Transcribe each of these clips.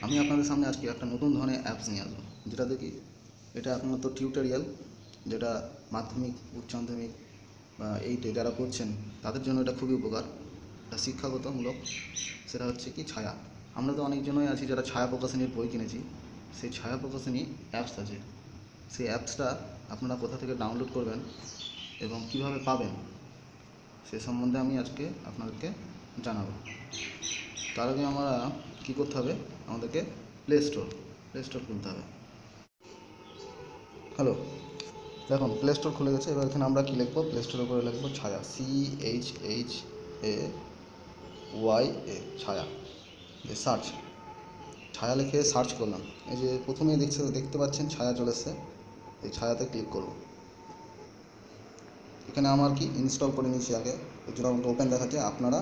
আমি আপনাদের সামনে আজকে একটা নতুন ধরনের অ্যাপস নিয়ে আসব, যেটা দেখি এটা একমাত্র টিউটোরিয়াল যেটা মাধ্যমিক, উচ্চ মাধ্যমিক বা এইটে যারা করছেন তাদের জন্য এটা খুবই উপকার। এটা শিক্ষাগতমূলক, সেটা হচ্ছে কি ছায়া। আমরা তো অনেকজনই আছি যারা ছায়া প্রকাশনীর বই কিনেছি, সেই ছায়া প্রকাশনী অ্যাপস আছে। সেই অ্যাপসটা আপনারা কোথা থেকে ডাউনলোড করবেন এবং কীভাবে পাবেন, সে সম্বন্ধে আমি আজকে আপনাদেরকে জানাব। তার আগে আমরা কী করতে হবে? আমাদেরকে প্লে স্টোর প্লে স্টোর খুলতে হবে। হ্যালো দেখুন প্লে স্টোর খুলে গেছে। এবার এখানে আমরা কী লিখব? প্লে স্টোরে করে লিখব Chhaya. C H H A Y A Chhaya. যে সার্চ ছায়া লিখে সার্চ করলাম। এই যে প্রথমেই দেখছে, দেখতে পাচ্ছেন ছায়া চলে এসছে। এই ছায়াতে ক্লিক করব। এখানে আমার কি? ইনস্টল করে নিয়েছি আগে। ওই জন্য আমাকে ওপেন দেখাচ্ছে। আপনারা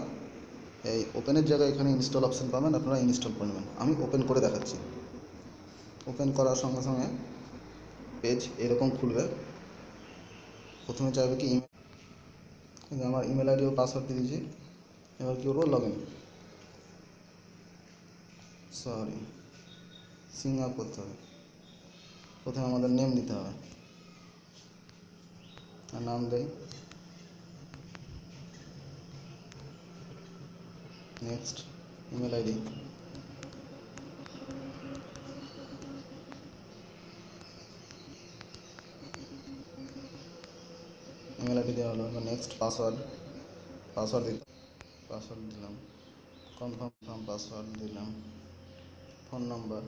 এই ওপেনের জায়গায় এখানে ইনস্টল অপশান পাবেন, আপনারা ইনস্টল করে নেবেন। আমি ওপেন করে দেখাচ্ছি। ওপেন করার সঙ্গে সঙ্গে পেজ এরকম খুলবে। প্রথমে চাইবে কি ইমেল আমার ইমেল আইডি ও পাসওয়ার্ড দিয়ে দিয়েছি। এবার কী করব? Log in sorry sign up করতে হবে প্রথমে আমাদের নেম দিতে হবে। আর নাম দেই। Next email ID email ID দেওয়া হলো নেক্সট পাসওয়ার্ড পাসওয়ার্ড দিলাম পাসওয়ার্ড দিলাম কনফার্ম পাসওয়ার্ড দিলাম ফোন নাম্বার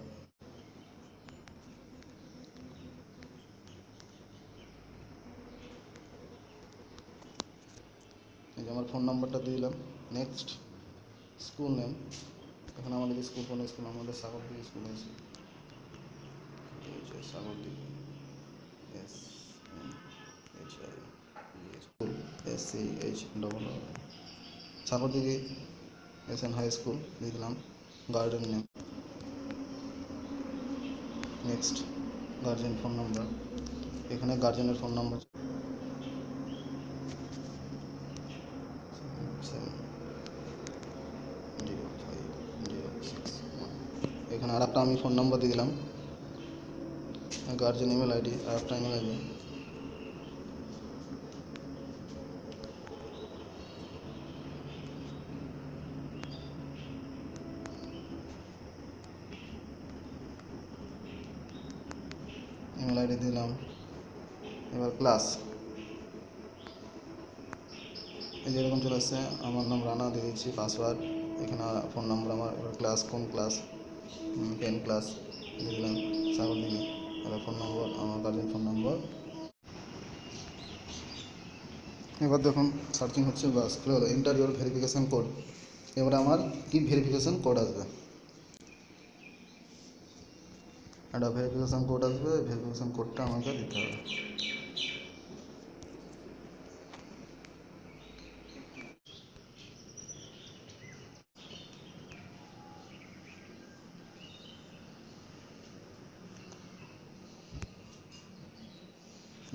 এই যে আমার ফোন নাম্বারটা দিলাম নেক্সট স্কুল নেম। এখানে আমাদের স্কুল, কোন স্কুল? আমাদের সাগরদিঘি স্কুল আছে Sagardighi S H school S C H double Sagardighi S N high school দিয়ে দিলাম garden name next guardian phone number এখানে গার্জেনের phone number seven zero five zero six এখানে আর একটা আমি ফোন নাম্বার দিয়ে দিলাম। গার্জেন ইমেল আইডি আর একটা ইমেল আইডি ইমেল আইডি দিলাম। এবার ক্লাস এই যে এরকম চলে আসছে, আমার নাম রানা, দিয়ে দিচ্ছি পাসওয়ার্ড এখানে ফোন নাম্বার আমার, এবার ক্লাস কোন ক্লাস টেন ক্লাস দেখলাম দিলাম সাগর দিকে এবার ফোন নম্বর আমার গার্জেন ফোন নম্বর এবার দেখুন সার্চিং হচ্ছে, বাস, খুলে হলো এন্টার ইউর ভেরিফিকেশান কোড এবারে আমার কি ভেরিফিকেশান কোড আসবে? একটা ভেরিফিকেশান কোড আসবে ভেরিফিকেশান কোডটা আমাকে দিতে হবে।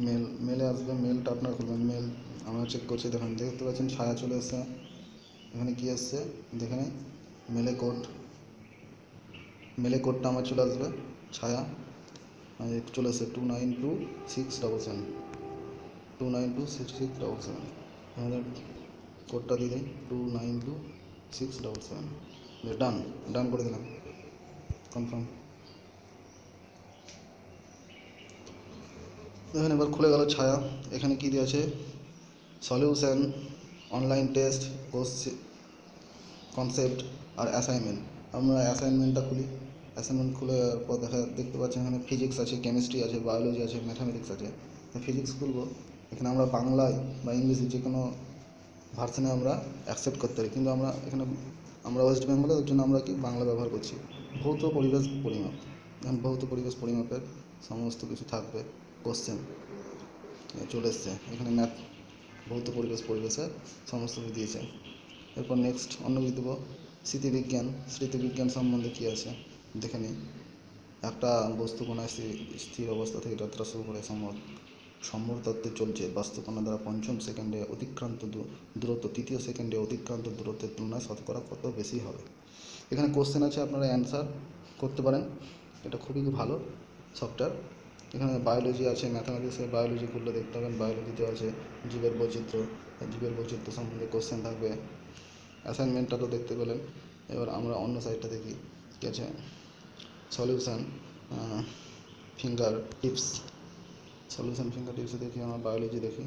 মেল মেলে আসবে মেলটা আপনার খুলবেন। মেল আমরা চেক করছি দেখুন, দেখতে পাচ্ছেন ছায়া চলে এসছে। এখানে কী এসছে? দেখেন মেলে কোড মেলে কোডটা আমার চলে আসবে, ছায়া। চলে এসছে two nine two six double seven two nine two six six double seven আমাদের কোডটা দিয়ে দিই two nine two six double seven done done করে দিলাম। কনফার্ম দেখেন, এবার খুলে গেল ছায়া। এখানে কী দিয়ে আছে? সলিউশন অনলাইন টেস্ট কনসেপ্ট আর অ্যাসাইনমেন্ট আমরা অ্যাসাইনমেন্টটা খুলি। অ্যাসাইনমেন্ট খুলে পর দেখা দেখতে পাচ্ছেন এখানে ফিজিক্স আছে কেমিস্ট্রি আছে বায়োলজি আছে ম্যাথামেটিক্স আছে। ফিজিক্স খুলবো। এখানে আমরা বাংলায় বা ইংলিশে যে কোনো ভার্সনে আমরা অ্যাকসেপ্ট করতে পারি। কিন্তু আমরা এখানে আমরা ওয়েস্ট বেঙ্গলে ওর জন্য আমরা কি বাংলা ব্যবহার করছি? ভৌত পরিবেশ পরিমাপ। এখন ভৌত পরিবেশ পরিমাপের সমস্ত কিছু থাকবে। কোশ্চেন চলে এসছে। এখানে ম্যাথ ভৌত পরিবেশ পরিবেশে সমস্ত দিয়েছে। এরপর নেক্সট অন্য কিছু দেবো। স্মৃতিবিজ্ঞান স্মৃতিবিজ্ঞান সম্বন্ধে কী আছে? দেখে নিই। একটা বস্তু কোনায় স্থির স্থির অবস্থা থেকে যাত্রা শুরু করে সম্ভব। সম্ভব তত্ত্বে চলছে। বাস্তবকণা দ্বারা পঞ্চম সেকেন্ডে অতিক্রান্ত দূরত্ব, তৃতীয় সেকেন্ডে অতিক্রান্ত দূরত্বের তুলনায় শতকরা কত বেশি হবে? এখানে কোশ্চেন আছে, আপনারা অ্যান্সার করতে পারেন। এটা খুবই ভালো সফটওয়্যার এখানে বায়োলজি আছে ম্যাথামেটিক্সের বায়োলজি খুললে দেখতে পাবেন বায়োলজিতেও আছে জীবের বৈচিত্র্য জীবের বৈচিত্র্য সম্বন্ধে কোশ্চেন থাকবে অ্যাসাইনমেন্টটা তো দেখতে পেলেন। এবার আমরা অন্য সাইডটা দেখি, ঠিক আছে? Solution finger tips solution finger টিপসে দেখি, আমরা বায়োলজি দেখি।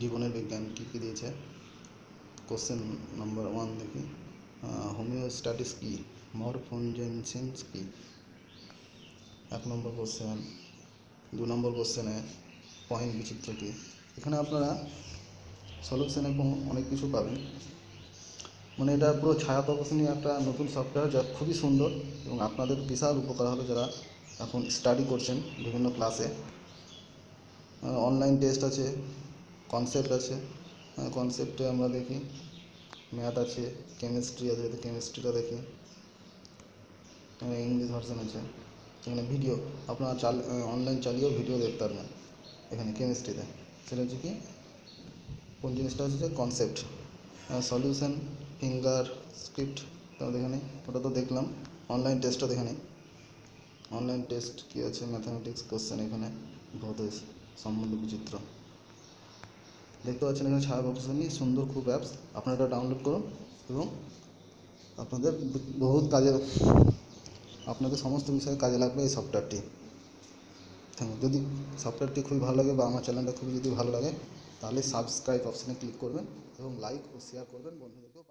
জীবনের বিজ্ঞান কী কী দিয়েছে? কোশ্চেন নাম্বার ওয়ান দেখি হোমিওস্ট্যাটিস কী? মরফোনজেনসিন্স কী? এক নম্বর কোশ্চেন দু নম্বর কোশ্চেনে পয়েন্ট বিচিত্র কী? এখানে আপনারা সলিউশনে অনেক কিছু পাবেন। মানে এটা পুরো ছায়া প্রকাশনী একটা নতুন সফটওয়্যার যা খুবই সুন্দর এবং আপনাদের বিশাল উপকার হবে যারা এখন স্টাডি করছেন বিভিন্ন ক্লাসে অনলাইন টেস্ট আছে কনসেপ্ট আছে। কনসেপ্টে আমরা দেখি ম্যাথ আছে কেমিস্ট্রি আছে কেমিস্ট্রিটা দেখি। ইংলিশ ভার্সন আছে। এখানে ভিডিও আপনারা চাল অনলাইন চালিয়েও ভিডিও দেখতে পারবেন। এখানে কেমিস্ট্রিতে সেটা হচ্ছে কি? কোন জিনিসটা হচ্ছে কনসেপ্ট সলিউশন ফিঙ্গার স্ক্রিপ্ট তাহলে এখানে ওটা তো দেখলাম। অনলাইন টেস্টটা দেখে নিই অনলাইন টেস্ট কী আছে? ম্যাথামেটিক্স কোশ্চেন এখানে। ভৌত সম্বন্ধ বিচিত্র। দেখতে পাচ্ছেন এখানে ছায়া প্রকাশনী সুন্দর খুব অ্যাপস আপনারা এটা ডাউনলোড করুন এবং আপনাদের বহুত কাজে আপনাদের সমস্ত বিষয়ে কাজে লাগবে এই সফটওয়্যারটি যদি সফটওয়্যারটি খুবই ভালো লাগে বা আমার চ্যানেলটা খুবই যদি ভালো লাগে, তাহলে সাবস্ক্রাইব অপশানে ক্লিক করবেন এবং লাইক ও শেয়ার করবেন। বন্ধুদেরকেও